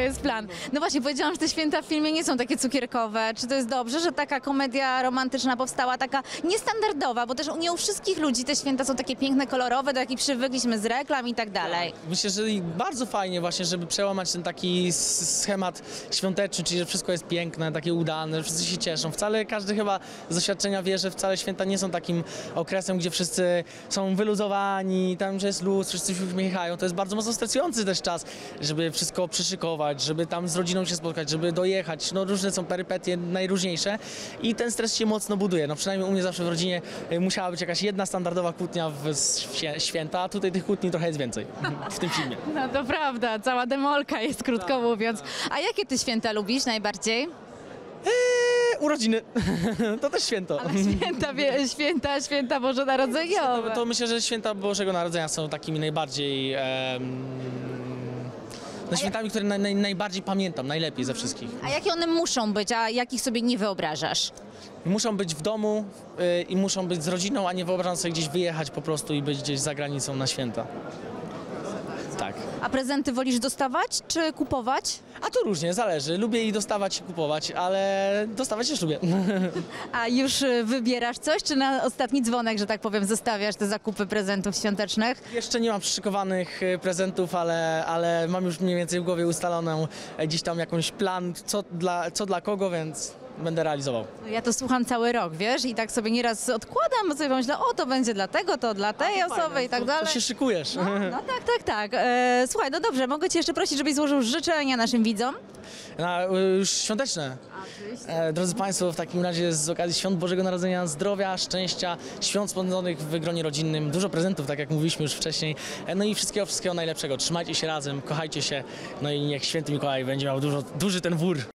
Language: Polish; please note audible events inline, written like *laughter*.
jest plan. No właśnie, powiedziałam, że te święta w filmie nie są takie cukierkowe. Czy to jest dobrze, że taka komedia romantyczna powstała, taka niestandardowa, bo też nie u wszystkich ludzi te święta są takie piękne, kolorowe, do jakich przywykliśmy z reklam i tak dalej. Myślę, że bardzo fajnie właśnie, żeby przełamać ten taki schemat świąteczny, czyli że wszystko jest piękne, takie udane, że wszyscy się cieszą. Wcale każdy chyba z doświadczenia wie, że wcale święta nie są takim okresem, gdzie wszyscy są wyluzowani, tam, że jest luz, wszyscy się uśmiechają. To jest bardzo mocno stresujący też czas, żeby wszystko przyszykować, żeby tam z rodziną się spotkać, żeby dojechać. No różne są perypetie najróżniejsze i ten stres się mocno buduje. No przynajmniej u mnie zawsze w rodzinie y, musiała być jakaś jedna standardowa kłótnia w świę- święta, a tutaj tych kłótni trochę jest więcej w tym filmie. *laughs* No to prawda, cała demolka jest, krótko mówiąc. A jakie ty święta lubisz najbardziej? E, urodziny. *laughs* to też święto. Święta, wie- święta, święta Bożonarodzeniowe. To myślę, że święta Bożego Narodzenia są takimi najbardziej. em, no, świętami, które naj, naj, najbardziej pamiętam, najlepiej ze wszystkich. A jakie one muszą być, a jakich sobie nie wyobrażasz? Muszą być w domu y, i muszą być z rodziną, a nie wyobrażam sobie gdzieś wyjechać po prostu i być gdzieś za granicą na święta. Tak. A prezenty wolisz dostawać czy kupować? A to różnie, zależy. Lubię i dostawać i kupować, ale dostawać też lubię. *laughs* A już y, wybierasz coś, czy na ostatni dzwonek, że tak powiem, zostawiasz te zakupy prezentów świątecznych? Jeszcze nie mam przyszykowanych y, prezentów, ale, ale mam już mniej więcej w głowie ustaloną e, gdzieś tam jakąś plan, co dla, co dla kogo, więc będę realizował. No Ja to słucham cały rok, wiesz, i tak sobie nieraz odkładam, bo sobie pomyślę, o to będzie dla tego, to dla tej osoby i tak to, dalej. To się szykujesz. No, no tak, tak, tak. E, słuchaj, no dobrze, mogę cię jeszcze prosić, żebyś złożył życzenia naszym widzom? Na, y, już świąteczne. E, drodzy Państwo, w takim razie z okazji Świąt Bożego Narodzenia zdrowia, szczęścia, świąt spędzonych w gronie rodzinnym, dużo prezentów, tak jak mówiliśmy już wcześniej, e, no i wszystkiego, wszystkiego najlepszego. Trzymajcie się razem, kochajcie się, no i niech Święty Mikołaj będzie miał dużo, duży ten wór